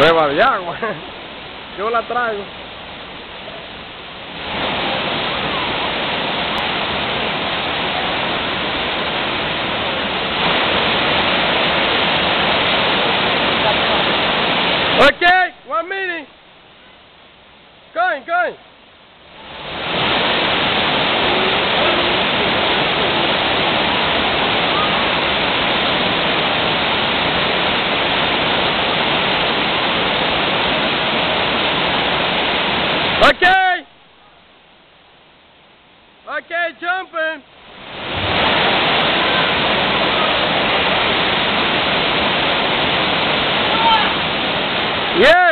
Prueba de agua. Yo la traigo. Okay, one minute. Going, going. Okay, jumping. Yeah.